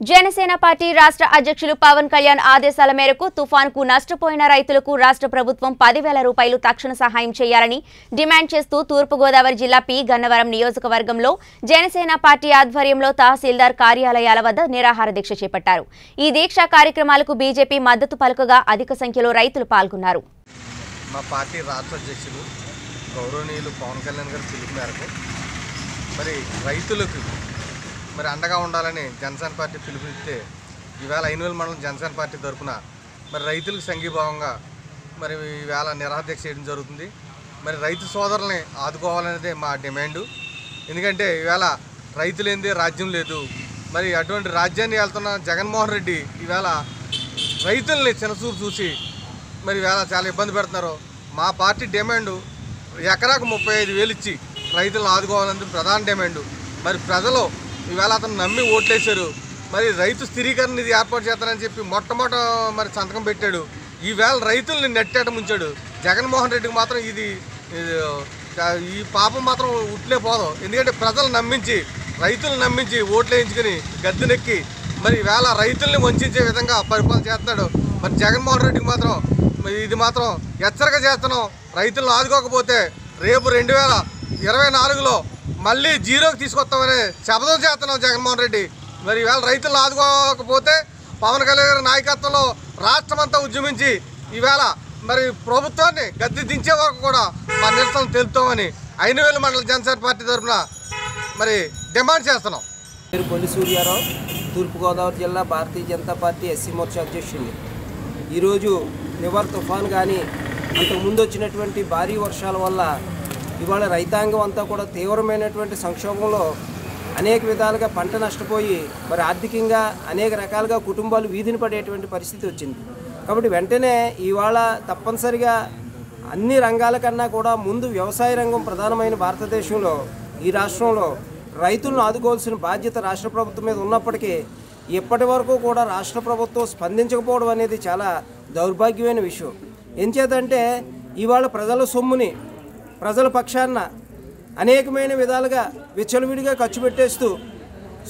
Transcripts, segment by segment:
Janasena party రాష్ట్ర అధ్యక్షులు పవన్ కళ్యాణ్ ఆదేశాల మేరకు తుఫాన్కు నష్టపోయిన రైతులకు రాష్ట్ర ప్రభుత్వం పదివేల రూపాయలు తక్షణ సహాయం చేయాలని డిమాండ్ చేస్తూ తూర్పుగోదావరి జిల్లా పి. గన్నవరం నియోజకవర్గంలో జనసేన పార్టీ ఆధ్వర్యంలో తహసీల్దార్ కార్యాలయాల వద్ద నిరాహార దీక్ష చేపట్టారు. ఈ దీక్షా కార్యక్రమాలకు బీజేపీ మద్దతు పలుకగా అధిక సంఖ్యలో రైతులు పాల్గొన్నారు. మా పార్టీ రాష్ట్ర అధ్యక్షులు గౌరవనీయులు పవన్ కళ్యాణ్ గారు పిలుపు మేరకు మరి రైతులకు మరి అండగా ఉండాలని జనసేన పార్టీ పిలుపునిస్తే ఈవేళ ఐనువేల మండలం జనసేన పార్టీ తరఫున మరి రైతులకు సంఘీభావంగా మరి ఈవేళ నిరాధ్యక్ష చేయడం జరుగుతుంది. మరి రైతు సోదరుల్ని ఆదుకోవాలనేదే మా డిమాండు. ఎందుకంటే ఈవేళ రైతులేందే రాజ్యం లేదు. మరి అటువంటి రాజ్యాన్ని వెళ్తున్న జగన్మోహన్ రెడ్డి ఈవేళ రైతుల్ని చిన్నచూపు చూసి మరి వేళ చాలా ఇబ్బంది పెడుతున్నారు. మా పార్టీ డిమాండు ఎకరాకు ముప్పై ఐదు వేలు ఇచ్చి రైతులను ఆదుకోవాలనేది ప్రధాన డిమాండు. మరి ప్రజలు ఇవాళ అతను నమ్మి ఓట్లేశారు. మరి రైతు స్థిరీకరణ నిధి ఏర్పాటు చేస్తానని చెప్పి మొట్టమొదట మరి సంతకం పెట్టాడు. ఈవేళ రైతుల్ని నెట్టేట ముంచాడు. జగన్మోహన్ రెడ్డికి మాత్రం ఇది ఈ పాపం మాత్రం ఉట్లే పోదు. ఎందుకంటే ప్రజలు నమ్మించి రైతులు నమ్మించి ఓట్లు వేయించుకుని గద్దెనెక్కి మరి వేళ రైతుల్ని వంచే విధంగా పరిపాలన చేస్తున్నాడు. మరి జగన్మోహన్ రెడ్డికి మాత్రం ఇది మాత్రం హెచ్చరిక చేస్తున్నాం. రైతులను ఆదుకోకపోతే రేపు రెండు వేల ఇరవై నాలుగులో మళ్ళీ జీరోకి తీసుకొస్తామని శపథం చేస్తున్నాం జగన్మోహన్ రెడ్డి. మరి ఈవేళ రైతులను ఆదుకోకపోతే పవన్ కళ్యాణ్ గారి నాయకత్వంలో రాష్ట్రమంతా ఉద్యమించి ఈవేళ మరి ప్రభుత్వాన్ని గద్దె దించే వరకు కూడా మా నిరసన తెలుపుతామని ఐనవేలు మండల జనసేన పార్టీ తరఫున మరి డిమాండ్ చేస్తున్నాం. మీరు కొల్లి సూర్యారావు తూర్పుగోదావరి జిల్లా భారతీయ జనతా పార్టీ ఎస్సీ మోర్చా అధ్యక్షుడిని. ఈరోజు నివర్ తుఫాన్ కానీ అంతకుముందు వచ్చినటువంటి భారీ వర్షాల వల్ల ఇవాళ రైతాంగం అంతా కూడా తీవ్రమైనటువంటి సంక్షోభంలో అనేక విధాలుగా పంట నష్టపోయి మరి ఆర్థికంగా అనేక రకాలుగా కుటుంబాలు వీధిని పడేటువంటి పరిస్థితి వచ్చింది. కాబట్టి వెంటనే ఇవాళ తప్పనిసరిగా అన్ని రంగాల కన్నా కూడా ముందు వ్యవసాయ రంగం ప్రధానమైన భారతదేశంలో ఈ రాష్ట్రంలో రైతులను ఆదుకోవాల్సిన బాధ్యత రాష్ట్ర ప్రభుత్వం మీద ఉన్నప్పటికీ ఇప్పటి వరకు కూడా రాష్ట్ర ప్రభుత్వం స్పందించకపోవడం అనేది చాలా దౌర్భాగ్యమైన విషయం. ఎంచేతంటే ఇవాళ ప్రజల సొమ్ముని ప్రజల పక్షాన అనేకమైన విధాలుగా విచ్చలవిడిగా ఖర్చు పెట్టేస్తూ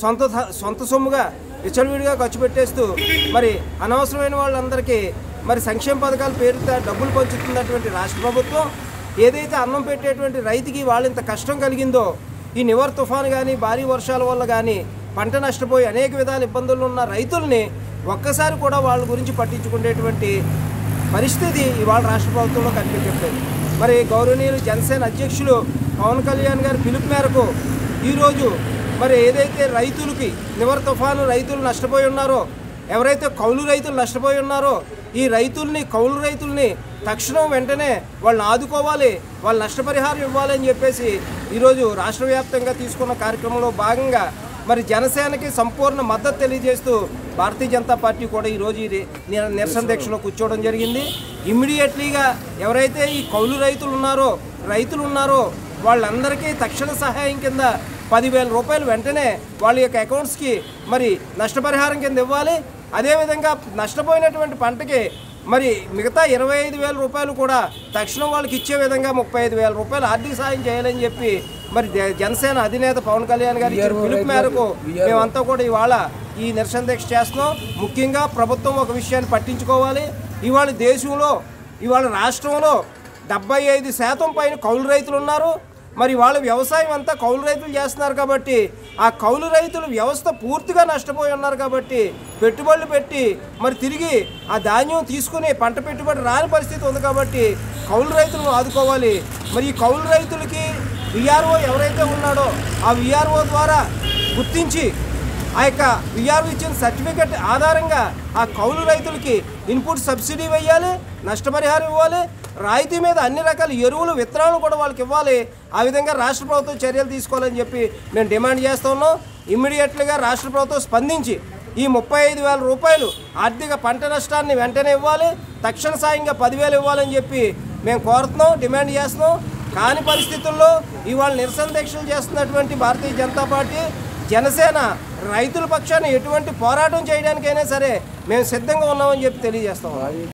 సొంత సొంత సొమ్ముగా విచ్చలవిడిగా ఖర్చు పెట్టేస్తూ మరి అనవసరమైన వాళ్ళందరికీ మరి సంక్షేమ పథకాల పేరుతో డబ్బులు పంచుతున్నటువంటి రాష్ట్ర ప్రభుత్వం ఏదైతే అన్నం పెట్టేటువంటి రైతుకి వాళ్ళు ఇంత కష్టం కలిగిందో ఈ నివర్ తుఫాను కానీ భారీ వర్షాల వల్ల కానీ పంట నష్టపోయి అనేక విధాల ఇబ్బందులు ఉన్న రైతుల్ని ఒక్కసారి కూడా వాళ్ళ గురించి పట్టించుకునేటువంటి పరిస్థితి ఇవాళ రాష్ట్ర ప్రభుత్వంలో కనిపించట్లేదు. మరి గౌరవనీయులు జనసేన అధ్యక్షులు పవన్ కళ్యాణ్ గారి పిలుపు మేరకు ఈరోజు మరి ఏదైతే రైతులకి నివర్ తుఫాను రైతులు నష్టపోయి ఉన్నారో ఎవరైతే కౌలు రైతులు నష్టపోయి ఉన్నారో ఈ రైతుల్ని కౌలు రైతుల్ని తక్షణం వెంటనే వాళ్ళని ఆదుకోవాలి వాళ్ళు నష్టపరిహారం ఇవ్వాలని చెప్పేసి ఈరోజు రాష్ట్ర వ్యాప్తంగా తీసుకున్న కార్యక్రమంలో భాగంగా మరి జనసేనకి సంపూర్ణ మద్దతు తెలియజేస్తూ భారతీయ జనతా పార్టీ కూడా ఈరోజు ఈ నిరసన దీక్షలో కూర్చోవడం జరిగింది. ఇమ్మీడియట్లీగా ఎవరైతే ఈ కౌలు రైతులు ఉన్నారో రైతులు ఉన్నారో వాళ్ళందరికీ తక్షణ సహాయం కింద పదివేల రూపాయలు వెంటనే వాళ్ళ యొక్క అకౌంట్స్కి మరి నష్టపరిహారం కింద ఇవ్వాలి. అదేవిధంగా నష్టపోయినటువంటి పంటకి మరి మిగతా ఇరవై ఐదు వేల రూపాయలు కూడా తక్షణం వాళ్ళకి ఇచ్చే విధంగా ముప్పై ఐదు వేల రూపాయలు ఆర్థిక సాయం చేయాలని చెప్పి మరి జ- జనసేన అధినేత పవన్ కళ్యాణ్ గారి పిలుపు మేరకు మేమంతా కూడా ఇవాళ ఈ నిరసన దీక్ష చేస్తున్నాం. ముఖ్యంగా ప్రభుత్వం ఒక విషయాన్ని పట్టించుకోవాలి. ఇవాళ దేశంలో ఇవాళ రాష్ట్రంలో డెబ్బై ఐదు శాతం పైన కౌలు రైతులు ఉన్నారు. మరి వాళ్ళ వ్యవసాయం అంతా కౌలు రైతులు చేస్తున్నారు కాబట్టి ఆ కౌలు రైతులు వ్యవస్థ పూర్తిగా నష్టపోయి ఉన్నారు కాబట్టి పెట్టుబడులు పెట్టి మరి తిరిగి ఆ ధాన్యం తీసుకుని పంట పెట్టుబడి రాని పరిస్థితి ఉంది కాబట్టి కౌలు రైతులను ఆదుకోవాలి. మరి ఈ కౌలు రైతులకి విఆర్ఓ ఎవరైతే ఉన్నాడో ఆ విఆర్ఓ ద్వారా గుర్తించి ఆ యొక్క విఆర్ఓ ఇచ్చిన సర్టిఫికెట్ ఆధారంగా ఆ కౌలు రైతులకి ఇన్పుట్ సబ్సిడీ వేయాలి నష్టపరిహారం ఇవ్వాలి రాయితీ మీద అన్ని రకాల ఎరువులు విత్తనాలు కూడా వాళ్ళకి ఇవ్వాలి. ఆ విధంగా రాష్ట్ర ప్రభుత్వం చర్యలు తీసుకోవాలని చెప్పి మేము డిమాండ్ చేస్తూ ఉన్నాం. ఇమ్మీడియట్లుగా రాష్ట్ర ప్రభుత్వం స్పందించి ఈ ముప్పై ఐదు వేల రూపాయలు ఆర్థిక పంట నష్టాన్ని వెంటనే ఇవ్వాలి. తక్షణ సాయంగా పదివేలు ఇవ్వాలని చెప్పి మేము కోరుతున్నాం డిమాండ్ చేస్తున్నాం. కాని పరిస్థితుల్లో ఇవాళ నిరసన దీక్షలు చేస్తున్నటువంటి భారతీయ జనతా పార్టీ జనసేన రైతుల పక్షాన ఎటువంటి పోరాటం చేయడానికైనా సరే మేము సిద్ధంగా ఉన్నామని చెప్పి తెలియజేస్తాం